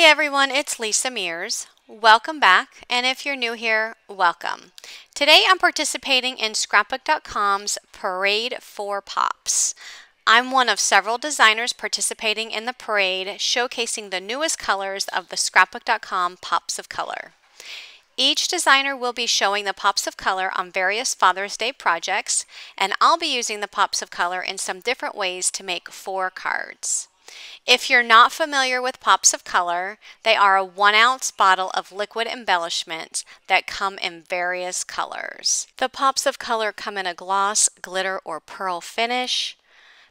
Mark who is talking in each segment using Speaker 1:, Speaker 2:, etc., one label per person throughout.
Speaker 1: Hi everyone, it's Lisa Mears. Welcome back, and if you're new here, welcome. Today I'm participating in Scrapbook.com's Parade for Pops. I'm one of several designers participating in the parade, showcasing the newest colors of the Scrapbook.com Pops of Color. Each designer will be showing the Pops of Color on various Father's Day projects, and I'll be using the Pops of Color in some different ways to make four cards. If you're not familiar with Pops of Color, they are a one ounce bottle of liquid embellishments that come in various colors. The Pops of Color come in a gloss, glitter, or pearl finish.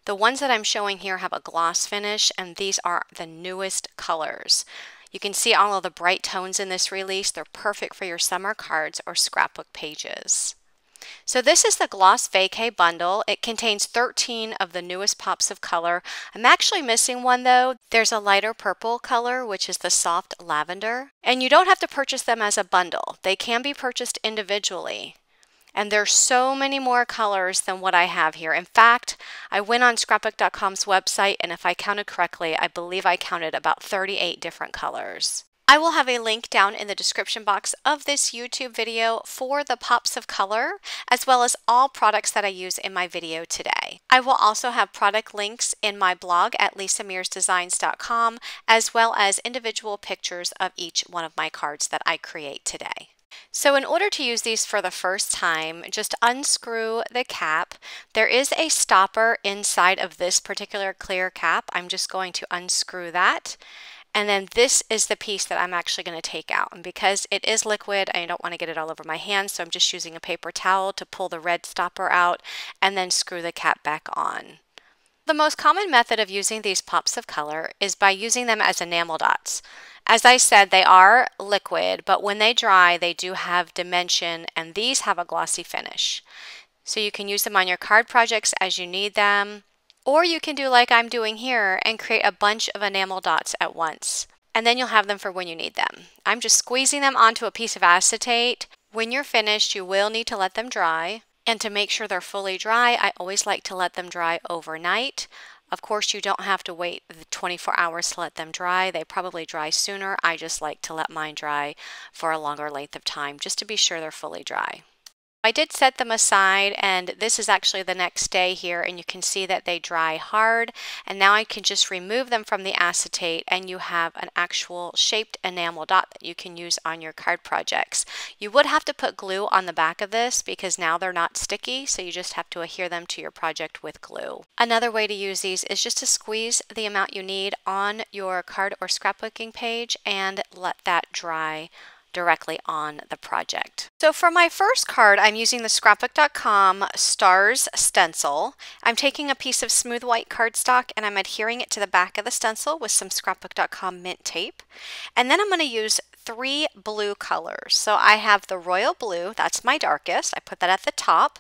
Speaker 1: The ones that I'm showing here have a gloss finish, and these are the newest colors. You can see all of the bright tones in this release. They're perfect for your summer cards or scrapbook pages. So this is the Gloss Vacay bundle. It contains 13 of the newest pops of color. I'm actually missing one though. There's a lighter purple color, which is the soft lavender. And you don't have to purchase them as a bundle. They can be purchased individually. And there's so many more colors than what I have here. In fact, I went on scrapbook.com's website and if I counted correctly, I believe I counted about 38 different colors. I will have a link down in the description box of this YouTube video for the pops of color, as well as all products that I use in my video today. I will also have product links in my blog at lisamearsdesigns.com, as well as individual pictures of each one of my cards that I create today. So in order to use these for the first time, just unscrew the cap. There is a stopper inside of this particular clear cap. I'm just going to unscrew that. And then this is the piece that I'm actually going to take out. And because it is liquid, I don't want to get it all over my hands, so I'm just using a paper towel to pull the red stopper out and then screw the cap back on. The most common method of using these pops of color is by using them as enamel dots. As I said, they are liquid, but when they dry, they do have dimension, and these have a glossy finish. So you can use them on your card projects as you need them. Or you can do like I'm doing here and create a bunch of enamel dots at once. And then you'll have them for when you need them. I'm just squeezing them onto a piece of acetate. When you're finished, you will need to let them dry. And to make sure they're fully dry, I always like to let them dry overnight. Of course, you don't have to wait 24 hours to let them dry. They probably dry sooner. I just like to let mine dry for a longer length of time just to be sure they're fully dry. I did set them aside and this is actually the next day here and you can see that they dry hard and now I can just remove them from the acetate and you have an actual shaped enamel dot that you can use on your card projects. You would have to put glue on the back of this because now they're not sticky so you just have to adhere them to your project with glue. Another way to use these is just to squeeze the amount you need on your card or scrapbooking page and let that dry directly on the project. So for my first card, I'm using the scrapbook.com Stars stencil. I'm taking a piece of smooth white cardstock and I'm adhering it to the back of the stencil with some scrapbook.com mint tape. And then I'm going to use three blue colors. So I have the royal blue, that's my darkest. I put that at the top.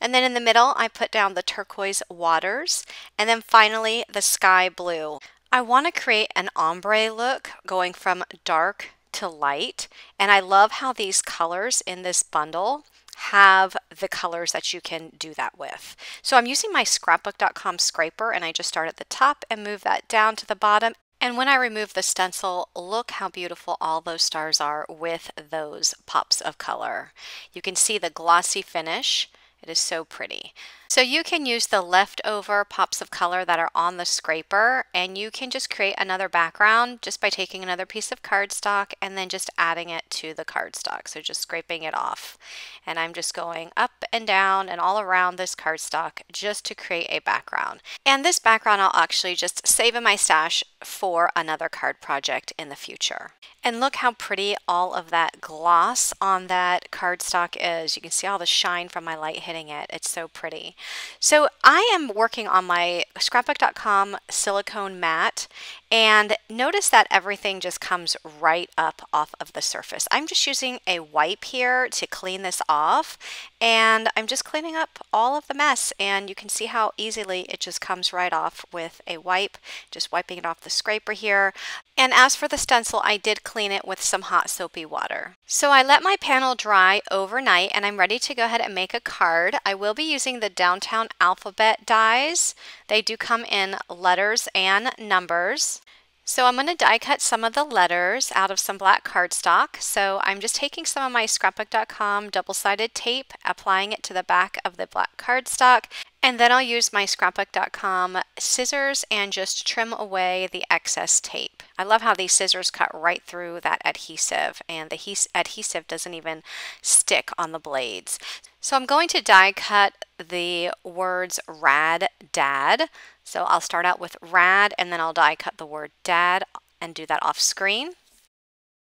Speaker 1: And then in the middle, I put down the turquoise waters. And then finally, the sky blue. I want to create an ombre look going from dark to light. And I love how these colors in this bundle have the colors that you can do that with. So I'm using my scrapbook.com scraper and I just start at the top and move that down to the bottom. And when I remove the stencil, look how beautiful all those stars are with those pops of color. You can see the glossy finish. It is so pretty. So you can use the leftover pops of color that are on the scraper and you can just create another background just by taking another piece of cardstock and then just adding it to the cardstock. So just scraping it off. And I'm just going up and down and all around this cardstock just to create a background. And this background I'll actually just save in my stash for another card project in the future. And look how pretty all of that gloss on that cardstock is. You can see all the shine from my light hitting it. It's so pretty. So I am working on my scrapbook.com silicone mat and notice that everything just comes right up off of the surface. I'm just using a wipe here to clean this off and I'm just cleaning up all of the mess and you can see how easily it just comes right off with a wipe, just wiping it off the scraper here. And as for the stencil, I did clean it with some hot soapy water. So I let my panel dry overnight and I'm ready to go ahead and make a card. I will be using the Downtown Alphabet dies. They do come in letters and numbers. So I'm going to die cut some of the letters out of some black cardstock. So I'm just taking some of my scrapbook.com double-sided tape, applying it to the back of the black cardstock, and then I'll use my scrapbook.com scissors and just trim away the excess tape. I love how these scissors cut right through that adhesive and the adhesive doesn't even stick on the blades. So I'm going to die cut the words rad dad. So I'll start out with rad and then I'll die cut the word dad and do that off screen.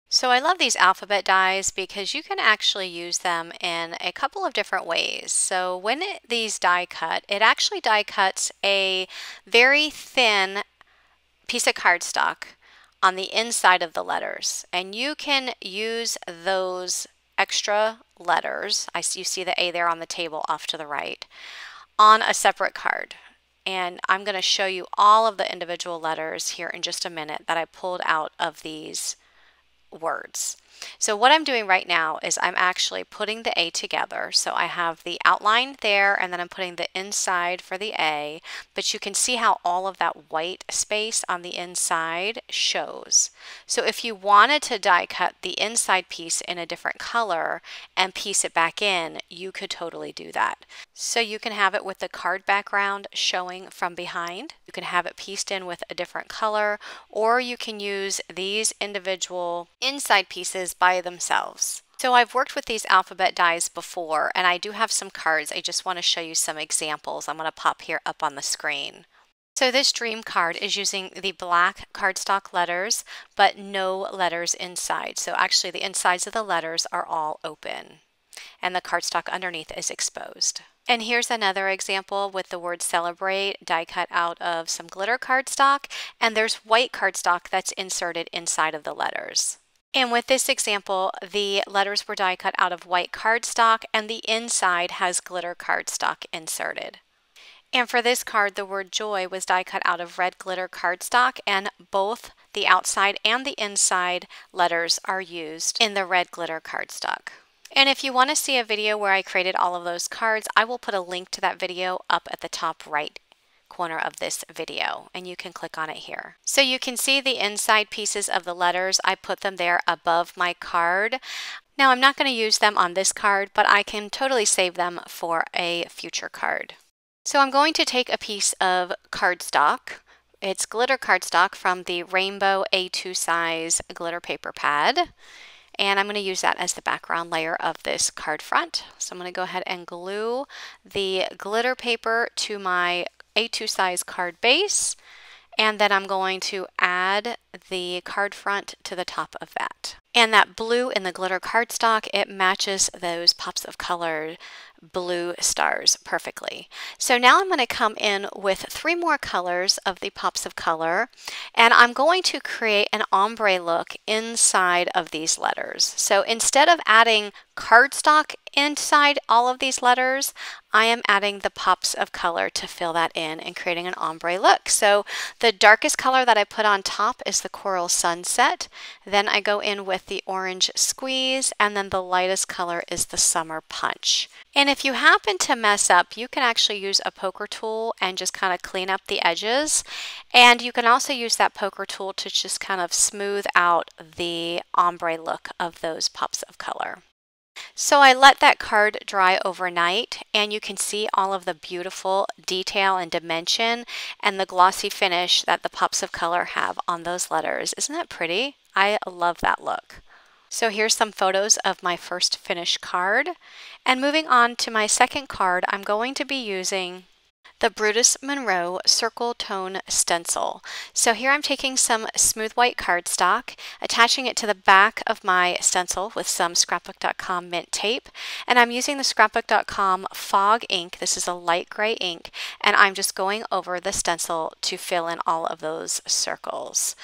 Speaker 1: So I love these alphabet dies because you can actually use them in a couple of different ways. So when it, these die cut, it actually die cuts a very thin piece of cardstock on the inside of the letters. And you can use those extra letters, I see, you see the A there on the table off to the right, on a separate card. And I'm going to show you all of the individual letters here in just a minute that I pulled out of these words. So what I'm doing right now is I'm actually putting the A together. So I have the outline there and then I'm putting the inside for the A, but you can see how all of that white space on the inside shows. So if you wanted to die cut the inside piece in a different color and piece it back in, you could totally do that. So you can have it with the card background showing from behind. You can have it pieced in with a different color, or you can use these individual inside pieces by themselves. So I've worked with these alphabet dies before and I do have some cards. I just want to show you some examples. I'm going to pop here up on the screen. So this dream card is using the black cardstock letters, but no letters inside. So actually the insides of the letters are all open and the cardstock underneath is exposed. And here's another example with the word celebrate die cut out of some glitter cardstock and there's white cardstock that's inserted inside of the letters. And with this example, the letters were die cut out of white cardstock and the inside has glitter cardstock inserted. And for this card, the word joy was die cut out of red glitter cardstock and both the outside and the inside letters are used in the red glitter cardstock. And if you want to see a video where I created all of those cards, I will put a link to that video up at the top right corner of this video and you can click on it here. So you can see the inside pieces of the letters. I put them there above my card. Now I'm not going to use them on this card, but I can totally save them for a future card. So I'm going to take a piece of cardstock. It's glitter cardstock from the Rainbow A2 size glitter paper pad. And I'm going to use that as the background layer of this card front. So I'm going to go ahead and glue the glitter paper to my a2 size card base and then I'm going to add the card front to the top of that. And that blue in the glitter cardstock, it matches those pops of color blue stars perfectly. So now I'm going to come in with three more colors of the pops of color and I'm going to create an ombre look inside of these letters. So instead of adding cardstock inside all of these letters, I am adding the pops of color to fill that in and creating an ombre look. So the darkest color that I put on top is the Coral Sunset. Then I go in with the Orange Squeeze and then the lightest color is the Summer Punch. And if you happen to mess up, you can actually use a poker tool and just kind of clean up the edges. And you can also use that poker tool to just kind of smooth out the ombre look of those pops of color. So I let that card dry overnight and you can see all of the beautiful detail and dimension and the glossy finish that the pops of color have on those letters. Isn't that pretty? I love that look. So here's some photos of my first finished card. And moving on to my second card, I'm going to be using the Brutus Monroe Circle Tone Stencil. So here I'm taking some smooth white cardstock, attaching it to the back of my stencil with some scrapbook.com mint tape, and I'm using the scrapbook.com fog ink. This is a light gray ink, and I'm just going over the stencil to fill in all of those circles.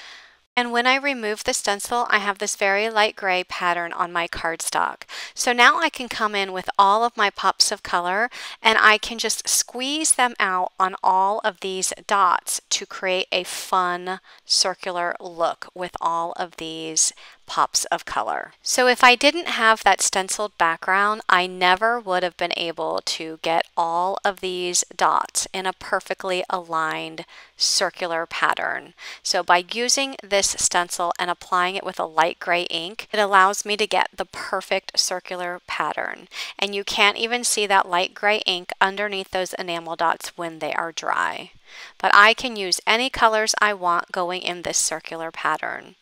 Speaker 1: And when I remove the stencil, I have this very light gray pattern on my cardstock. So now I can come in with all of my pops of color and I can just squeeze them out on all of these dots to create a fun circular look with all of these pops of color. So if I didn't have that stenciled background, I never would have been able to get all of these dots in a perfectly aligned circular pattern. So by using this stencil and applying it with a light gray ink, it allows me to get the perfect circular pattern. And you can't even see that light gray ink underneath those enamel dots when they are dry. But I can use any colors I want going in this circular pattern.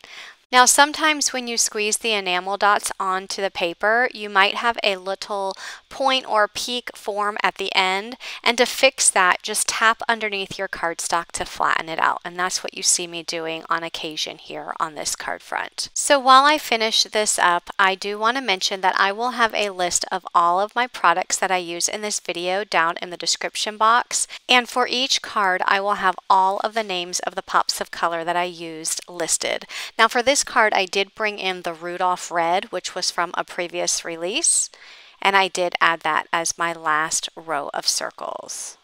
Speaker 1: Now sometimes when you squeeze the enamel dots onto the paper, you might have a little point or peak form at the end. And to fix that, just tap underneath your cardstock to flatten it out. And that's what you see me doing on occasion here on this card front. So while I finish this up, I do want to mention that I will have a list of all of my products that I use in this video down in the description box. And for each card, I will have all of the names of the pops of color that I used listed. Now for this card, I did bring in the Rudolph Red, which was from a previous release, and I did add that as my last row of circles.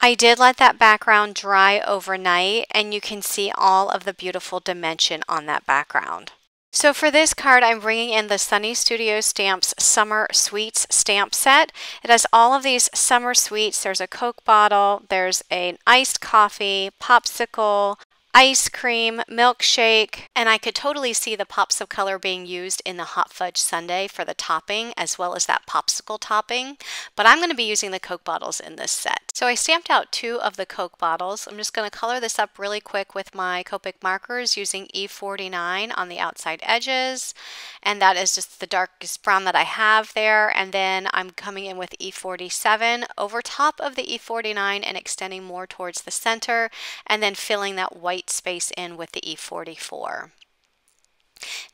Speaker 1: I did let that background dry overnight, and you can see all of the beautiful dimension on that background. So for this card, I'm bringing in the Sunny Studio Stamps Summer Sweets stamp set. It has all of these summer sweets. There's a Coke bottle, there's an iced coffee, popsicle, ice cream, milkshake, and I could totally see the pops of color being used in the hot fudge sundae for the topping as well as that popsicle topping, but I'm going to be using the Coke bottles in this set. So I stamped out two of the Coke bottles. I'm just going to color this up really quick with my Copic markers using E49 on the outside edges, and that is just the darkest brown that I have there, and then I'm coming in with E47 over top of the E49 and extending more towards the center, and then filling that white space in with the E44.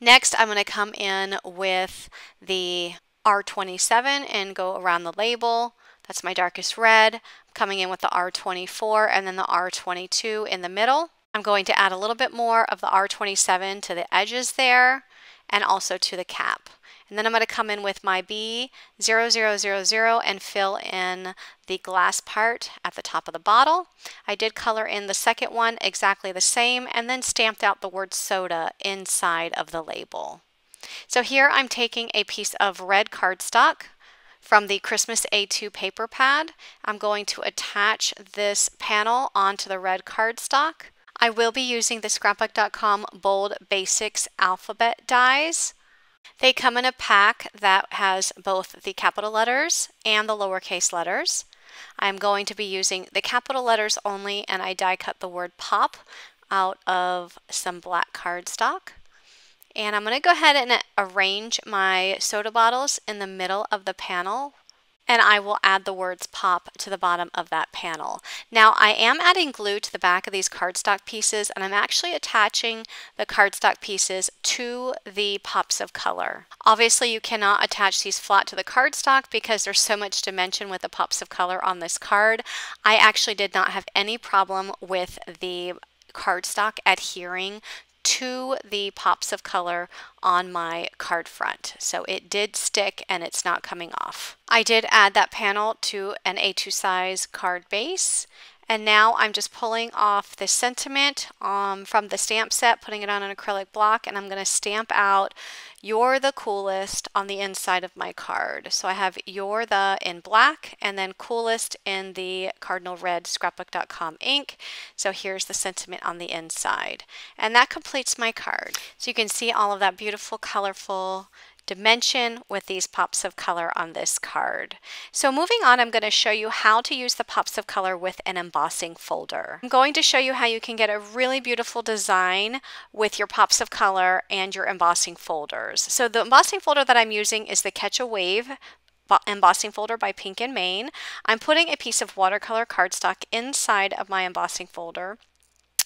Speaker 1: Next, I'm going to come in with the R27 and go around the label. That's my darkest red. I'm coming in with the R24 and then the R22 in the middle. I'm going to add a little bit more of the R27 to the edges there and also to the cap. And then I'm going to come in with my B0000 and fill in the glass part at the top of the bottle. I did color in the second one exactly the same and then stamped out the word soda inside of the label. So here I'm taking a piece of red cardstock from the Christmas A2 paper pad. I'm going to attach this panel onto the red cardstock. I will be using the scrapbook.com Bold Basics alphabet dies. They come in a pack that has both the capital letters and the lowercase letters. I'm going to be using the capital letters only and I die cut the word pop out of some black cardstock. And I'm going to go ahead and arrange my soda bottles in the middle of the panel and I will add the words pop to the bottom of that panel. Now I am adding glue to the back of these cardstock pieces and I'm actually attaching the cardstock pieces to the pops of color. Obviously you cannot attach these flat to the cardstock because there's so much dimension with the pops of color on this card. I actually did not have any problem with the cardstock adhering to the pops of color on my card front. So it did stick and it's not coming off. I did add that panel to an A2 size card base and now I'm just pulling off the sentiment um, from the stamp set, putting it on an acrylic block, and I'm going to stamp out You're the Coolest on the inside of my card. So I have You're the in black and then Coolest in the Cardinal Red Scrapbook.com ink. So here's the sentiment on the inside. And that completes my card. So you can see all of that beautiful, colorful dimension with these pops of color on this card. So moving on, I'm going to show you how to use the pops of color with an embossing folder. I'm going to show you how you can get a really beautiful design with your pops of color and your embossing folders. So the embossing folder that I'm using is the Catch a Wave embossing folder by Pink and Main. I'm putting a piece of watercolor cardstock inside of my embossing folder.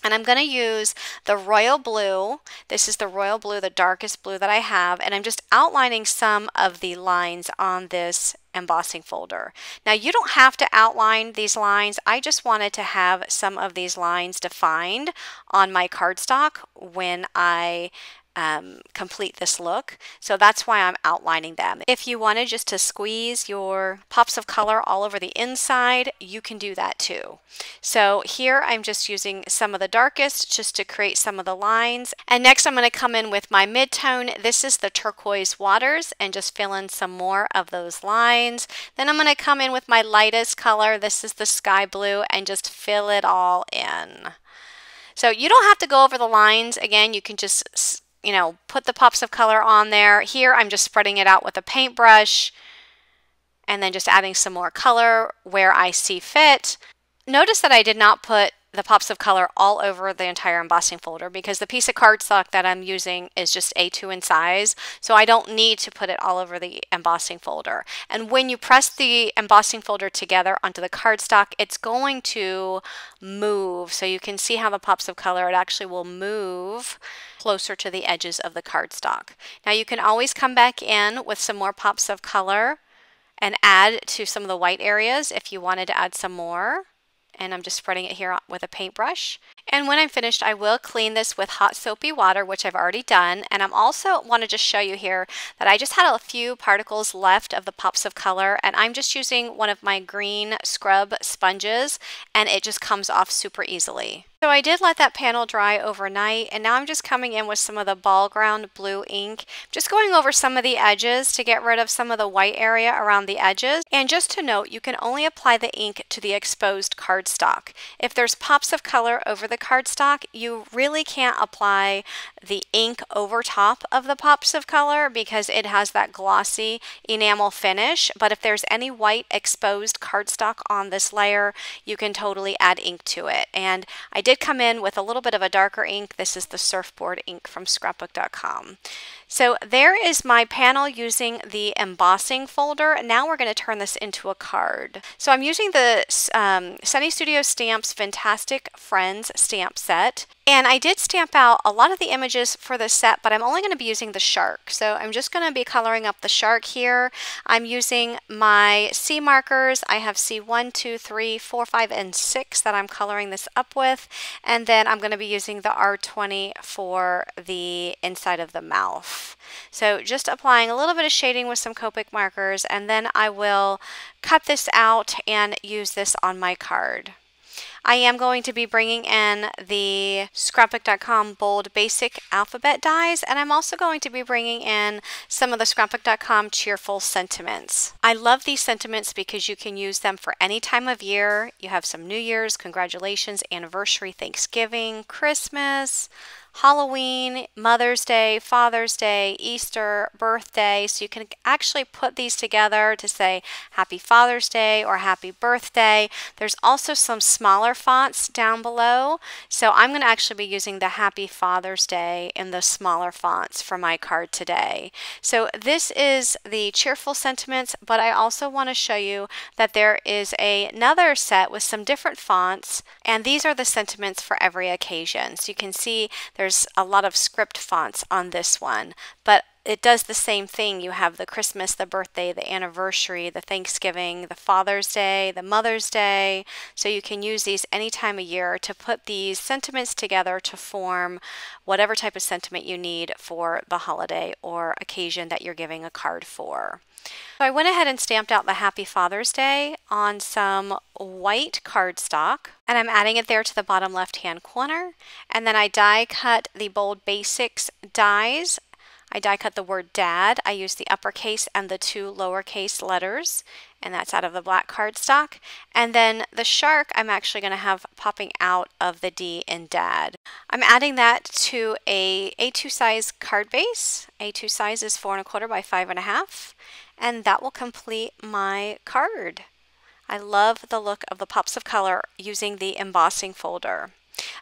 Speaker 1: And I'm going to use the royal blue. This is the royal blue, the darkest blue that I have. And I'm just outlining some of the lines on this embossing folder. Now you don't have to outline these lines. I just wanted to have some of these lines defined on my cardstock when I um, complete this look. So that's why I'm outlining them. If you wanted just to squeeze your pops of color all over the inside, you can do that too. So here I'm just using some of the darkest just to create some of the lines. And next I'm going to come in with my mid-tone. This is the turquoise waters and just fill in some more of those lines. Then I'm going to come in with my lightest color. This is the sky blue and just fill it all in. So you don't have to go over the lines. Again, you can just, you know, put the pops of color on there. Here, I'm just spreading it out with a paintbrush and then just adding some more color where I see fit. Notice that I did not put the pops of color all over the entire embossing folder because the piece of cardstock that I'm using is just A2 in size. So I don't need to put it all over the embossing folder. And when you press the embossing folder together onto the cardstock it's going to move. So you can see how the pops of color it actually will move closer to the edges of the cardstock. Now you can always come back in with some more pops of color and add to some of the white areas if you wanted to add some more and I'm just spreading it here with a paintbrush. And when I'm finished, I will clean this with hot soapy water, which I've already done. And I'm also want to just show you here that I just had a few particles left of the pops of color, and I'm just using one of my green scrub sponges, and it just comes off super easily. So I did let that panel dry overnight and now I'm just coming in with some of the ball ground blue ink. Just going over some of the edges to get rid of some of the white area around the edges. And just to note, you can only apply the ink to the exposed cardstock. If there's pops of color over the cardstock, you really can't apply the ink over top of the pops of color because it has that glossy enamel finish. But if there's any white exposed cardstock on this layer, you can totally add ink to it. And I did did come in with a little bit of a darker ink. This is the surfboard ink from scrapbook.com. So there is my panel using the embossing folder. Now we're going to turn this into a card. So I'm using the um, Sunny Studio Stamps Fintastic Friends stamp set. And I did stamp out a lot of the images for the set, but I'm only going to be using the shark. So I'm just going to be coloring up the shark here. I'm using my C markers. I have C1, 2, 3, 4, 5, and 6 that I'm coloring this up with. And then I'm going to be using the R20 for the inside of the mouth. So just applying a little bit of shading with some Copic markers, and then I will cut this out and use this on my card. I am going to be bringing in the scrapbook.com bold basic alphabet dies and I'm also going to be bringing in some of the scrapbook.com cheerful sentiments. I love these sentiments because you can use them for any time of year. You have some New Year's, congratulations, anniversary, Thanksgiving, Christmas, Halloween, Mother's Day, Father's Day, Easter, birthday. So you can actually put these together to say Happy Father's Day or Happy Birthday. There's also some smaller fonts down below. So I'm going to actually be using the Happy Father's Day in the smaller fonts for my card today. So this is the cheerful sentiments, but I also want to show you that there is a, another set with some different fonts, and these are the sentiments for every occasion. So you can see there's there's a lot of script fonts on this one, but it does the same thing. You have the Christmas, the birthday, the anniversary, the Thanksgiving, the Father's Day, the Mother's Day. So you can use these any time of year to put these sentiments together to form whatever type of sentiment you need for the holiday or occasion that you're giving a card for. So I went ahead and stamped out the Happy Father's Day on some white cardstock and I'm adding it there to the bottom left hand corner and then I die cut the Bold Basics dies I die cut the word dad. I use the uppercase and the two lowercase letters, and that's out of the black cardstock. And then the shark I'm actually going to have popping out of the D in dad. I'm adding that to a A2 size card base. A2 size is four and a quarter by five and a half, and that will complete my card. I love the look of the pops of color using the embossing folder.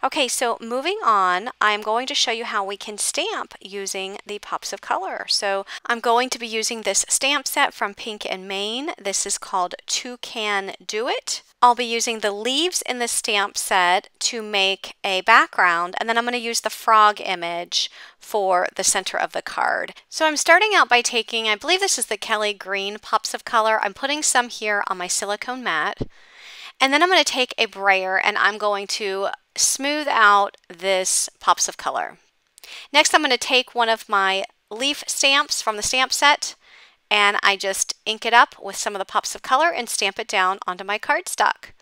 Speaker 1: Okay, so moving on, I'm going to show you how we can stamp using the pops of color. So I'm going to be using this stamp set from Pink and Main. This is called Toucan Do It. I'll be using the leaves in the stamp set to make a background and then I'm going to use the frog image for the center of the card. So I'm starting out by taking, I believe this is the Kelly Green Pops of Color. I'm putting some here on my silicone mat. And then I'm going to take a brayer and I'm going to smooth out this pops of color. Next, I'm going to take one of my leaf stamps from the stamp set and I just ink it up with some of the pops of color and stamp it down onto my cardstock.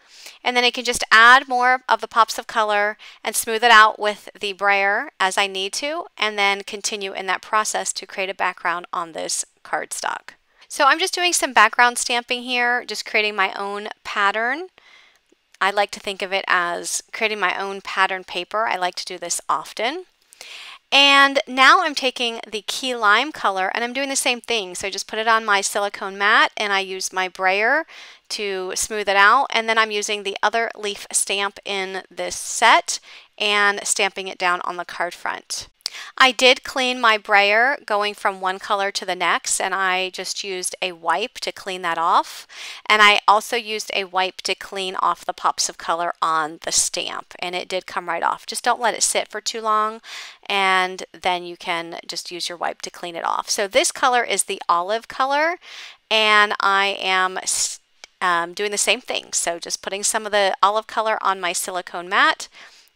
Speaker 1: And then I can just add more of the pops of color and smooth it out with the brayer as I need to, and then continue in that process to create a background on this cardstock. So I'm just doing some background stamping here, just creating my own pattern. I like to think of it as creating my own pattern paper. I like to do this often. And now I'm taking the key lime color and I'm doing the same thing. So I just put it on my silicone mat and I use my brayer to smooth it out. And then I'm using the other leaf stamp in this set and stamping it down on the card front. I did clean my brayer going from one color to the next and I just used a wipe to clean that off. And I also used a wipe to clean off the pops of color on the stamp and it did come right off. Just don't let it sit for too long and then you can just use your wipe to clean it off. So this color is the olive color and I am um, doing the same thing. So just putting some of the olive color on my silicone mat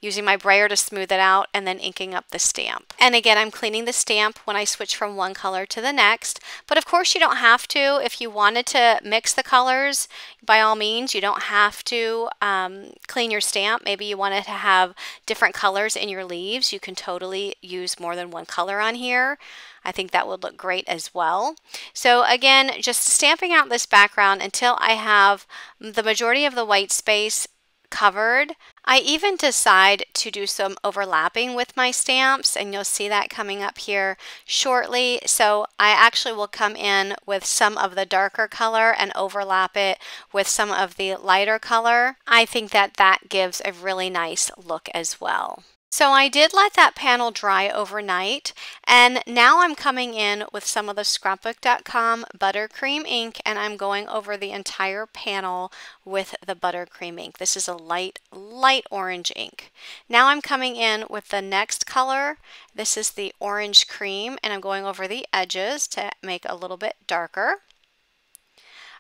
Speaker 1: using my brayer to smooth it out and then inking up the stamp. And again, I'm cleaning the stamp when I switch from one color to the next, but of course you don't have to. If you wanted to mix the colors, by all means, you don't have to um, clean your stamp. Maybe you wanted to have different colors in your leaves. You can totally use more than one color on here. I think that would look great as well. So again, just stamping out this background until I have the majority of the white space covered. I even decide to do some overlapping with my stamps and you'll see that coming up here shortly. So I actually will come in with some of the darker color and overlap it with some of the lighter color. I think that that gives a really nice look as well. So I did let that panel dry overnight and now I'm coming in with some of the scrapbook.com buttercream ink and I'm going over the entire panel with the buttercream ink. This is a light, light orange ink. Now I'm coming in with the next color. This is the orange cream and I'm going over the edges to make a little bit darker.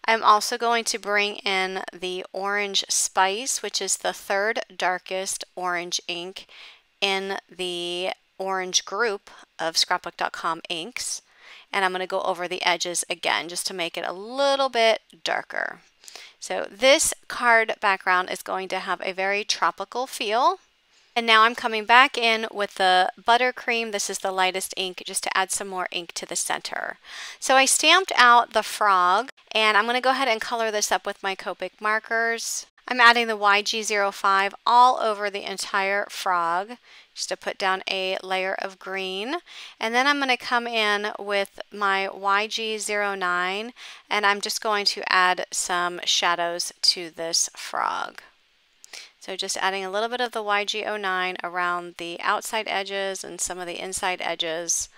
Speaker 1: I'm also going to bring in the orange spice, which is the third darkest orange ink, in the orange group of scrapbook.com inks and I'm going to go over the edges again just to make it a little bit darker. So this card background is going to have a very tropical feel. And now I'm coming back in with the buttercream. This is the lightest ink just to add some more ink to the center. So I stamped out the frog and I'm going to go ahead and color this up with my Copic markers. I'm adding the YG05 all over the entire frog just to put down a layer of green. And then I'm going to come in with my YG09 and I'm just going to add some shadows to this frog. So just adding a little bit of the YG09 around the outside edges and some of the inside edges.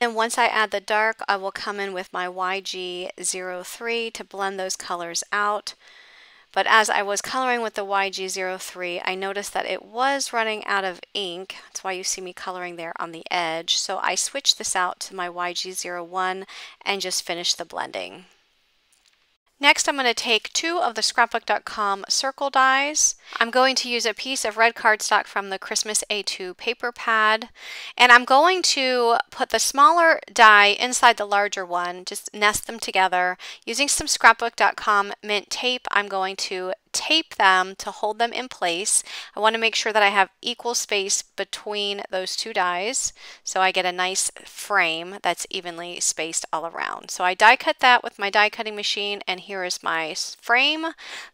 Speaker 1: And once I add the dark, I will come in with my YG03 to blend those colors out. But as I was coloring with the YG03, I noticed that it was running out of ink. That's why you see me coloring there on the edge. So I switched this out to my YG01 and just finished the blending. Next, I'm going to take two of the scrapbook.com circle dies. I'm going to use a piece of red cardstock from the Christmas A2 paper pad, and I'm going to put the smaller die inside the larger one, just nest them together. Using some scrapbook.com mint tape, I'm going to tape them to hold them in place. I want to make sure that I have equal space between those two dies so I get a nice frame that's evenly spaced all around. So I die cut that with my die cutting machine and here is my frame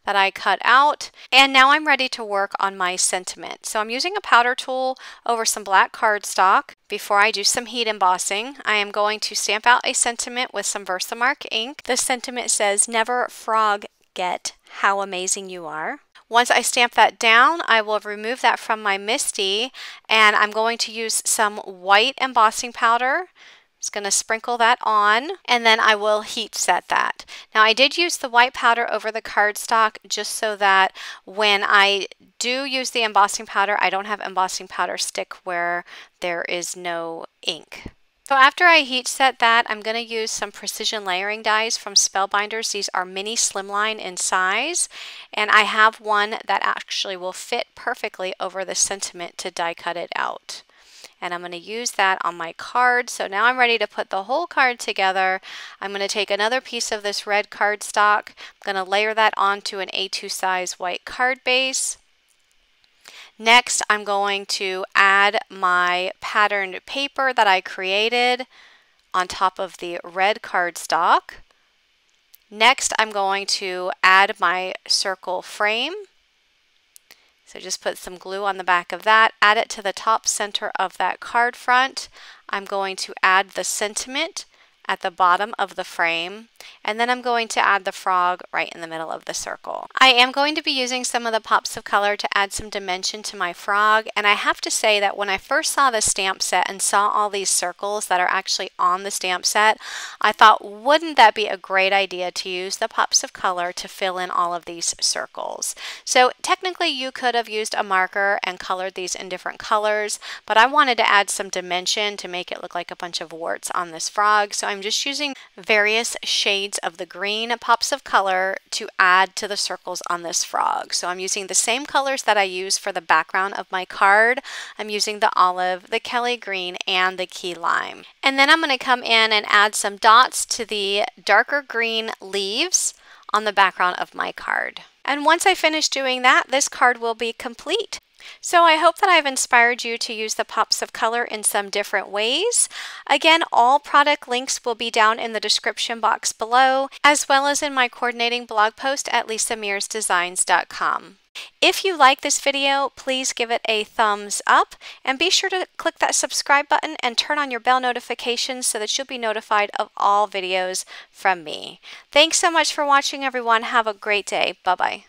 Speaker 1: that I cut out and now I'm ready to work on my sentiment. So I'm using a powder tool over some black cardstock. Before I do some heat embossing, I am going to stamp out a sentiment with some Versamark ink. The sentiment says, never frog get how amazing you are. Once I stamp that down, I will remove that from my MISTI and I'm going to use some white embossing powder. Just going to sprinkle that on and then I will heat set that. Now I did use the white powder over the cardstock just so that when I do use the embossing powder, I don't have embossing powder stick where there is no ink. So after I heat set that, I'm going to use some precision layering dies from Spellbinders. These are mini slimline in size, and I have one that actually will fit perfectly over the sentiment to die cut it out. and I'm going to use that on my card. So now I'm ready to put the whole card together. I'm going to take another piece of this red cardstock. I'm going to layer that onto an A2 size white card base. Next, I'm going to add my patterned paper that I created on top of the red cardstock. Next, I'm going to add my circle frame. So just put some glue on the back of that, add it to the top center of that card front. I'm going to add the sentiment at the bottom of the frame and then I'm going to add the frog right in the middle of the circle. I am going to be using some of the pops of color to add some dimension to my frog and I have to say that when I first saw the stamp set and saw all these circles that are actually on the stamp set I thought wouldn't that be a great idea to use the pops of color to fill in all of these circles. So technically you could have used a marker and colored these in different colors but I wanted to add some dimension to make it look like a bunch of warts on this frog so I'm I'm just using various shades of the green pops of color to add to the circles on this frog. So I'm using the same colors that I use for the background of my card. I'm using the olive, the Kelly green, and the key lime. And then I'm going to come in and add some dots to the darker green leaves on the background of my card. And once I finish doing that, this card will be complete. So I hope that I've inspired you to use the pops of color in some different ways. Again, all product links will be down in the description box below, as well as in my coordinating blog post at lisamearsdesigns.com. If you like this video, please give it a thumbs up and be sure to click that subscribe button and turn on your bell notifications so that you'll be notified of all videos from me. Thanks so much for watching everyone. Have a great day. Bye-bye.